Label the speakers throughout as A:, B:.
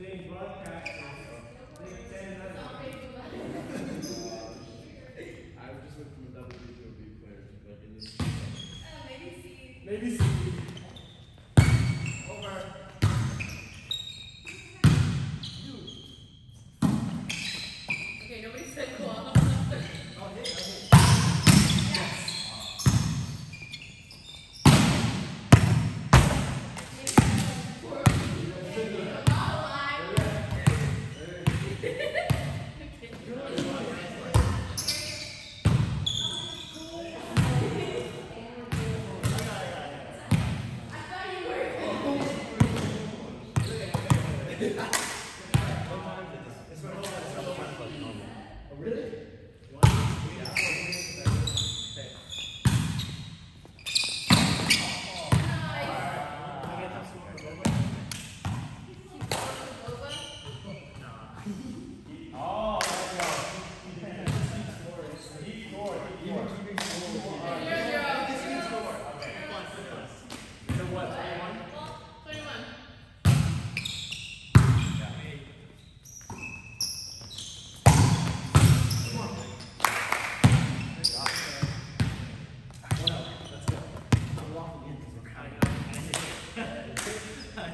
A: being broadcast.
B: I just went from a double B to a B player, like in this.
A: Maybe C.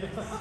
B: Yes.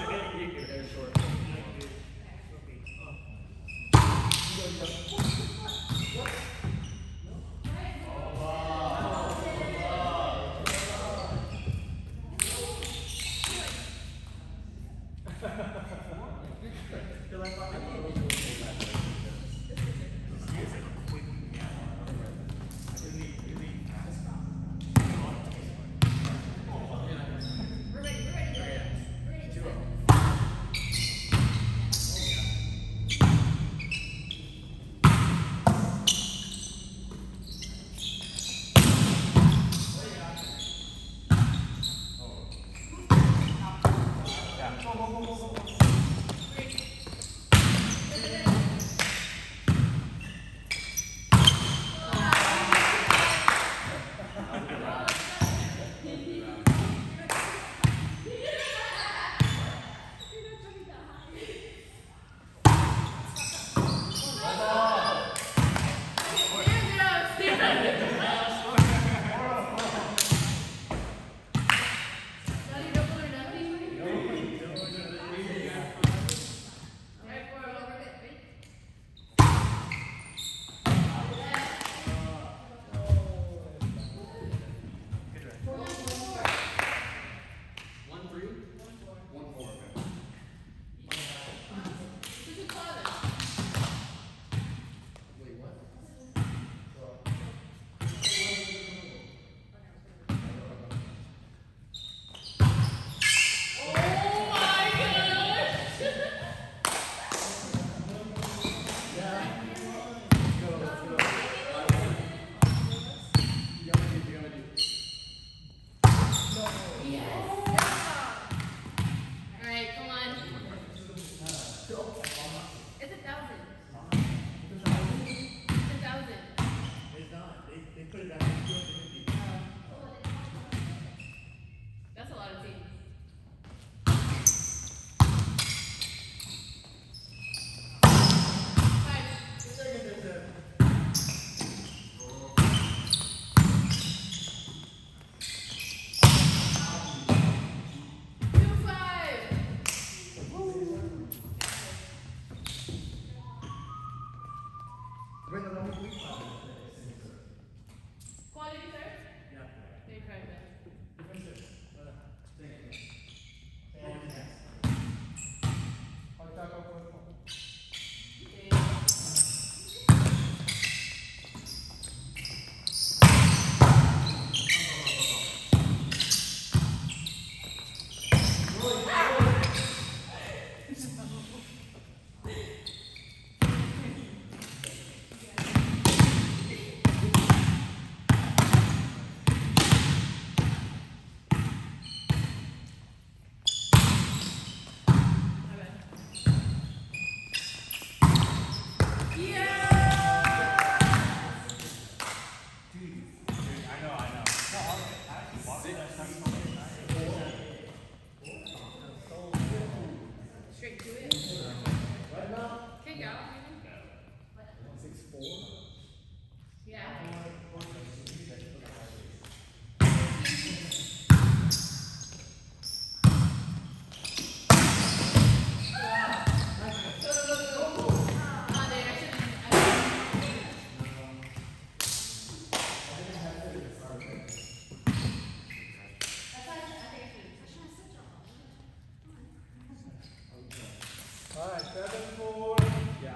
C: All right,
D: seven,
E: four. Yeah.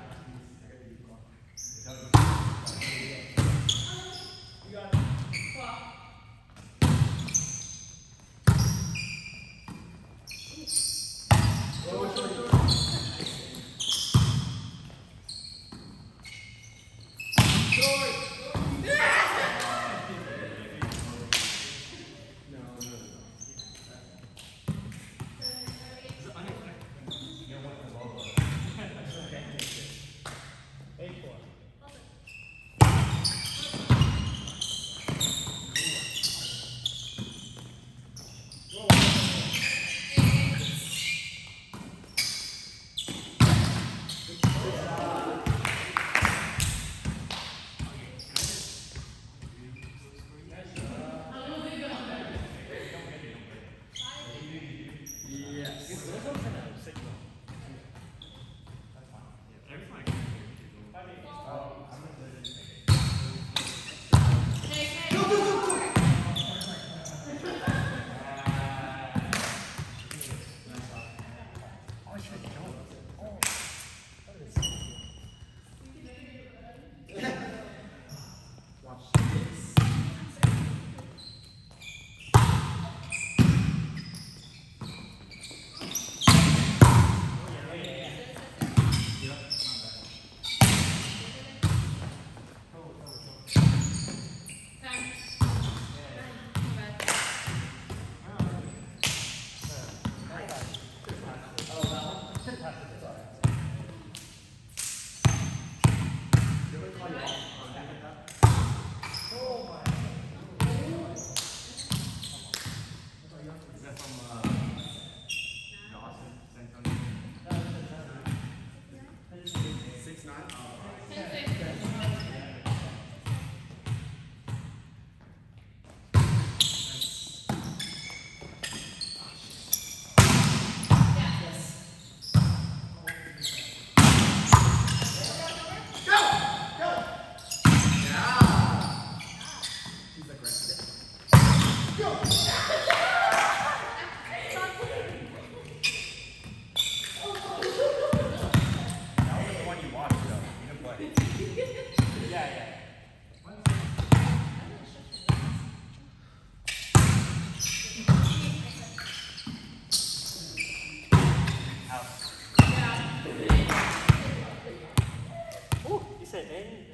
E: Isso é bem.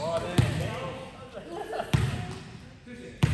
E: Olha, é bem.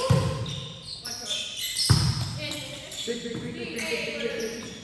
E: Pick, pick, pick, pick, pick, pick, pick,
A: pick.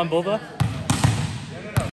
A: Colin Bova.